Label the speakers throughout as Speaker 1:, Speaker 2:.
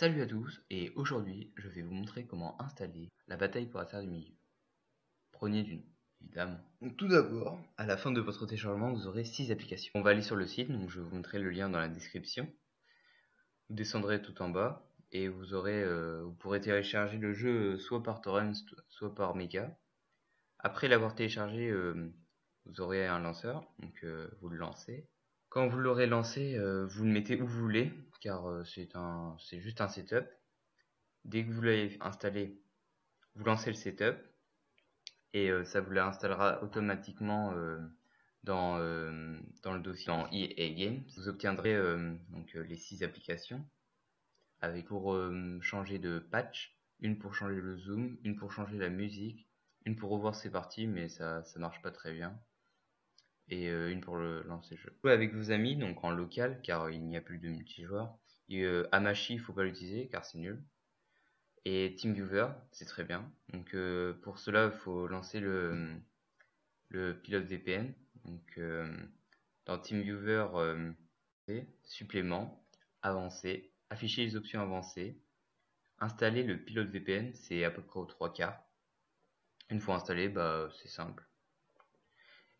Speaker 1: Salut à tous et aujourd'hui je vais vous montrer comment installer la bataille pour la terre du milieu. Prenez du nom, évidemment. Tout d'abord, à la fin de votre téléchargement, vous aurez 6 applications. On va aller sur le site, donc je vous montrer le lien dans la description. Vous descendrez tout en bas et vous aurez, euh, pourrez télécharger le jeu soit par torrent, soit par méga. Après l'avoir téléchargé, euh, vous aurez un lanceur, donc euh, vous le lancez. Quand vous l'aurez lancé, euh, vous le mettez où vous voulez, car euh, c'est juste un setup. Dès que vous l'avez installé, vous lancez le setup et euh, ça vous l'installera automatiquement dans, dans le dossier en EA Games. Vous obtiendrez donc les six applications avec pour changer de patch, une pour changer le zoom, une pour changer la musique, une pour revoir ses parties mais ça ça marche pas très bien et euh, une pour le lancer le jeu. Avec vos amis, donc en local, car il n'y a plus de multijoueur. Et euh, Amashi, il faut pas l'utiliser, car c'est nul. Et TeamViewer, c'est très bien. Donc euh, pour cela, il faut lancer le, pilote VPN. Donc euh, dans TeamViewer, euh, supplément, avancé, afficher les options avancées, installer le pilote VPN, c'est à peu près aux trois quarts. Une fois installé, bah c'est simple.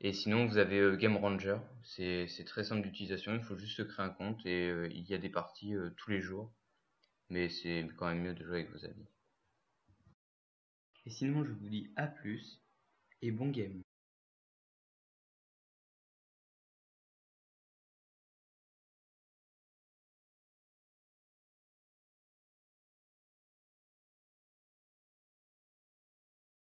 Speaker 1: Et sinon, vous avez euh, Game Ranger. C'est très simple d'utilisation. Il faut juste se créer un compte et euh, il y a des parties euh, tous les jours. Mais c'est quand même mieux de jouer avec vos amis. Et sinon, je vous dis à plus et bon game.